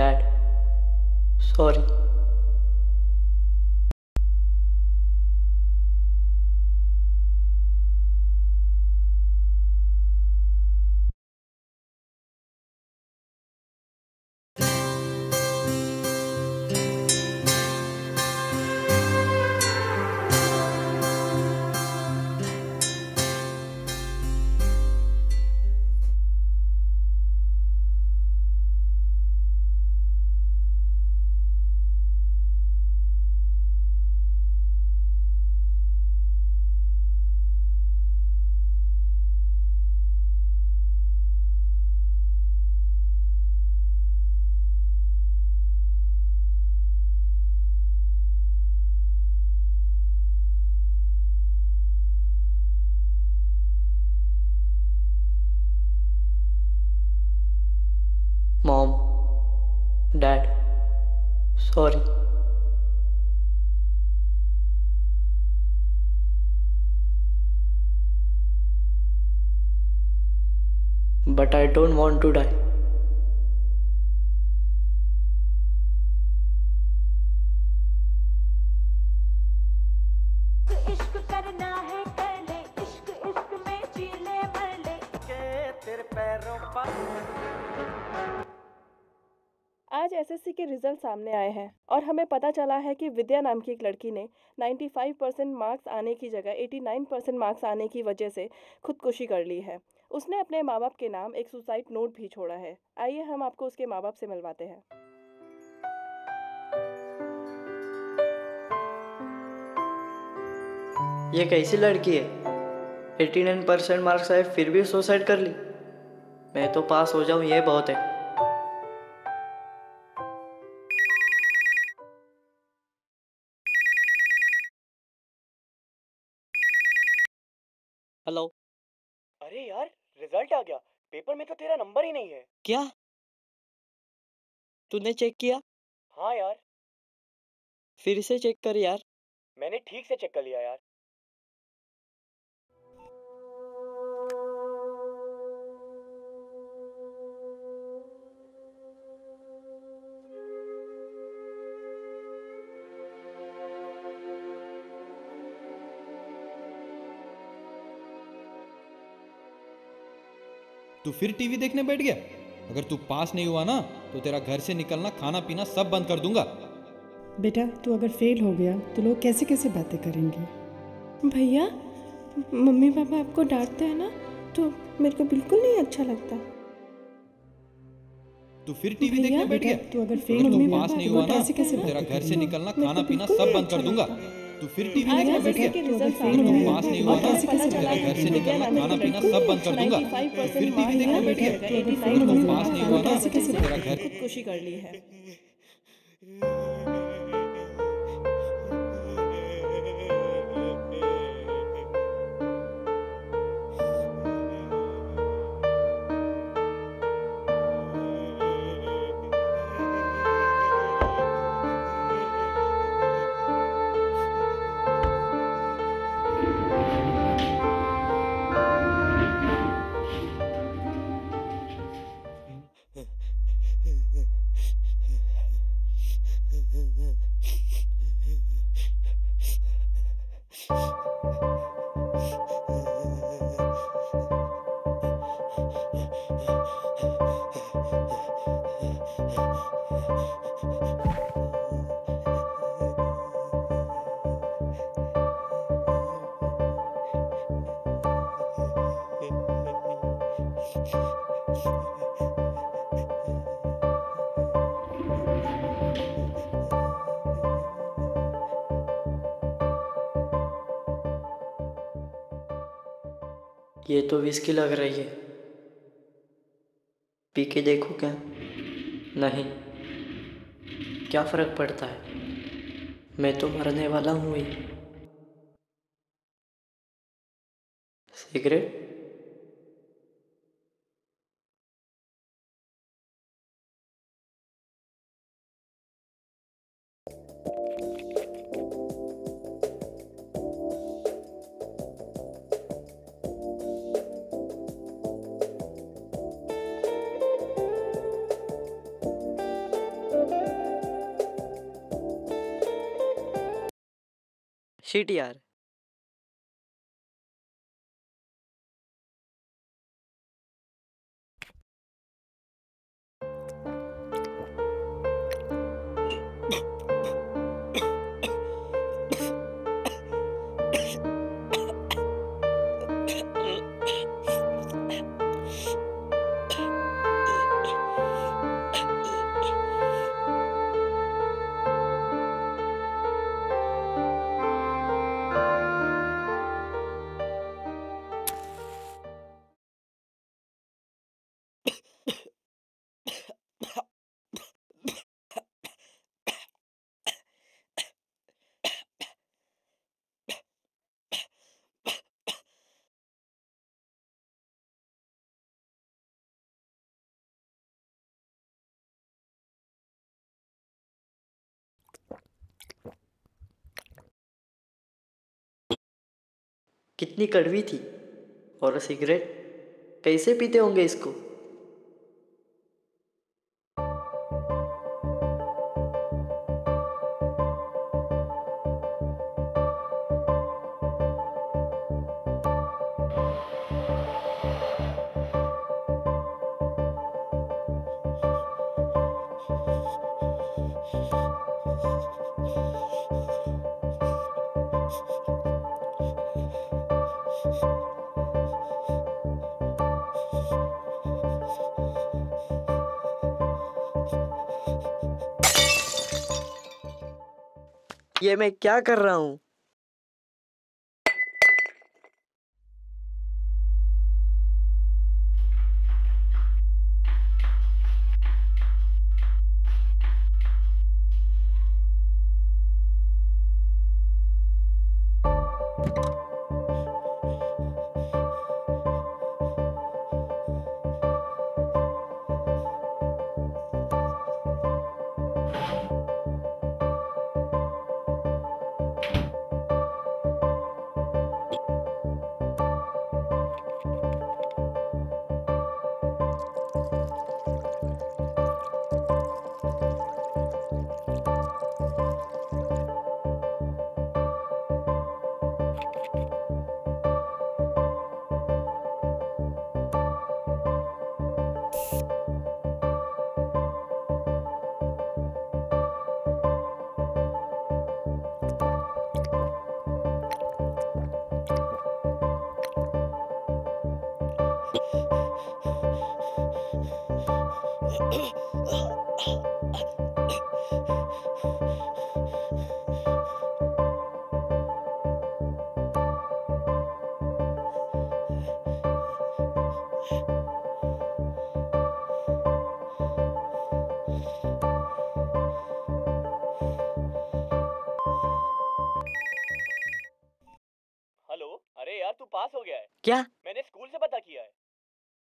Mom dad sorry but I don't want to die. ले मर ले तेरे पैरों पर आज एसएससी के रिज़ल्ट सामने आए हैं और हमें पता चला है कि विद्या नाम की एक लड़की ने 95 परसेंट मार्क्स आने की जगह 89 परसेंट मार्क्स आने की वजह से खुदकुशी कर ली है उसने अपने माँ बाप के नाम एक सुसाइड नोट भी छोड़ा है। आइए हम आपको उसके माँ बाप से मिलवाते हैं। ये कैसी लड़की है? 89 परसेंट मार्क्स आए, फिर भी सुसाइड कर ली? मैं तो पास हो जाऊँ, ये बहुत है। रिज़ल्ट आ गया। पेपर में तो तेरा नंबर ही नहीं है। क्या? तूने चेक किया? हाँ यार। फिर से चेक कर यार। मैंने ठीक से चेक कर लिया यार। तू फिर टीवी देखने बैठ गया? अगर तू पास नहीं हुआ ना तो तेरा घर से निकलना खाना पीना सब बंद कर दूँगा। बेटा तू अगर फेल हो गया तो लोग कैसे कैसे बातें करेंगे? भैया मम्मी पापा आपको डांटते हैं ना तो मेरे को बिल्कुल नहीं अच्छा लगता। तू फिर टीवी देखने बैठ गया? तू अगर फेल तू मम्मी पास नहीं आपको हुआ ना तो तेरा घर से? निकलना खाना पीना सब बंद कर अच्छा दूँगा। तू फिर टीवी देखने बैठे। तू पास नहीं हैं हुआ तो है घर से निकलना खाना पीना सब बंद कर दूँगा। फिर टीवी देखने बैठे। तू अगर 89 फेल पास नहीं तो हुआ बातें घर खुदकुशी कर ली है। ये तो विस्की लग रही है। पी के देखो क्या? नहीं। क्या फ़र्क पड़ता है? मैं तो मरने वाला हूँ ही। सिगरेट? शिट यार कितनी कड़वी थी। और सिगरेट कैसे पीते होंगे इसको? ये मैं क्या कर रहा हूँ? हेलो? अरे यार पास हो गया है। क्या मैंने स्कूल से पता किया है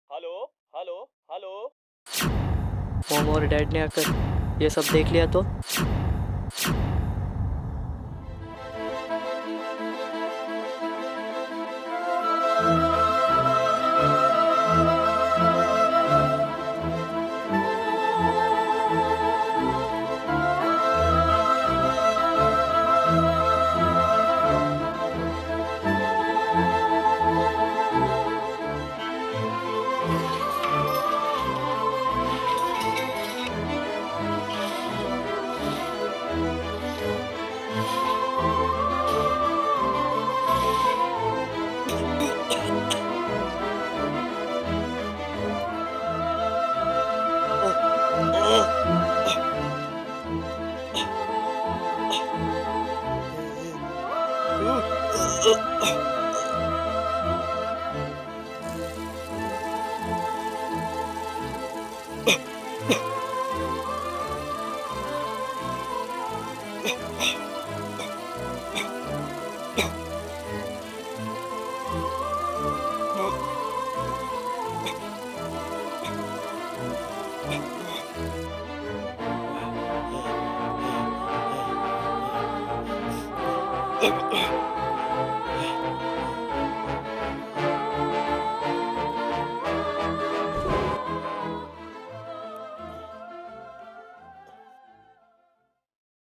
हेलो हेलो हेलो मॉम और डैड ने आकर ये सब देख लिया तो।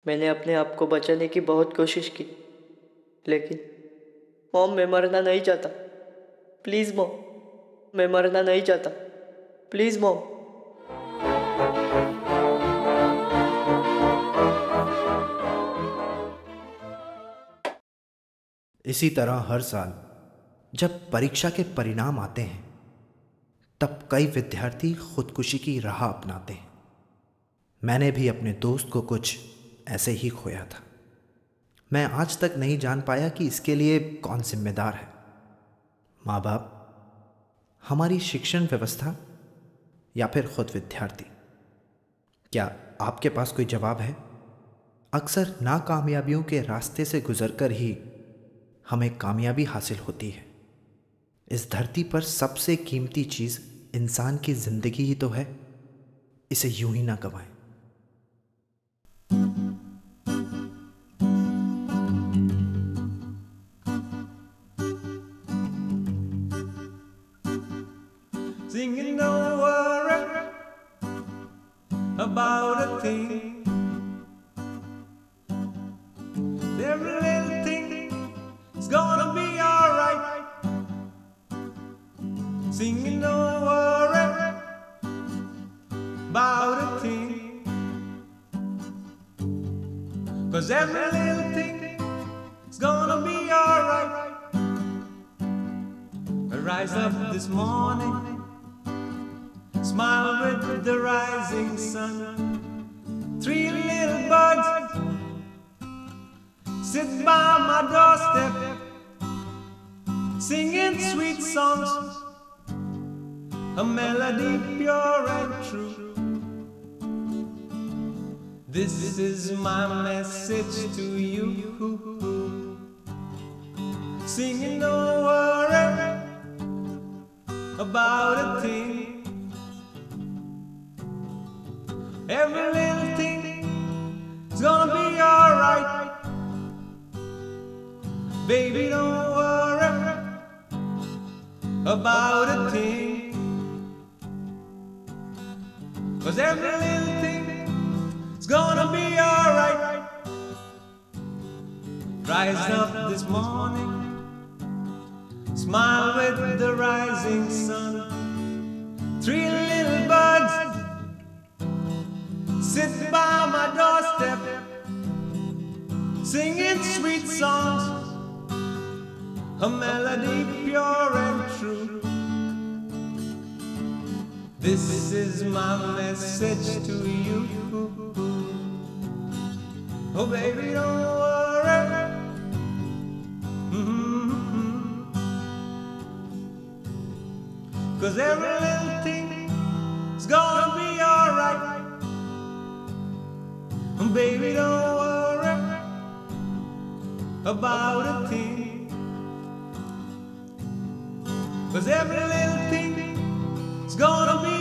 मैंने अपने आप को बचाने की बहुत कोशिश की, लेकिन मॉम मैं मरना नहीं चाहता। प्लीज़ मॉम, मैं मरना नहीं चाहता। Please mom. इसी तरह हर साल जब परीक्षा के परिणाम आते हैं, तब कई विद्यार्थी खुदकुशी की राह अपनाते हैं। मैंने भी अपने दोस्त को कुछ ऐसे ही खोया था। मैं आज तक नहीं जान पाया कि इसके लिए कौन जिम्मेदार है। माँ बाप हमारी शिक्षण व्यवस्था या फिर खुद विद्यार्थी? क्या आपके पास कोई जवाब है? अक्सर नाकामयाबियों के रास्ते से गुजरकर ही हमें कामयाबी हासिल होती है इस धरती पर सबसे कीमती चीज़ इंसान की ज़िंदगी ही तो है इसे यूँ ही ना गवाएँ about a thing. Cause every little thing is gonna be alright. I rise up this morning smile with the rising sun. Three little birds sit by my doorstep, singing sweet songs, a melody pure and true. This is my message to you. Singing, don't worry about a thing. Every little thing is gonna be alright. Baby, don't worry about a thing. Cause every little thing is gonna be alright. Rise up this morning, smile with the rising sun. Three little buds sit by my doorstep, singing sweet songs, a melody pure and true. This is my message to you. Oh, baby, don't worry. Mm-hmm. Cause every little thing is gonna be alright. Baby, don't worry about a thing. Cause every little thing is gonna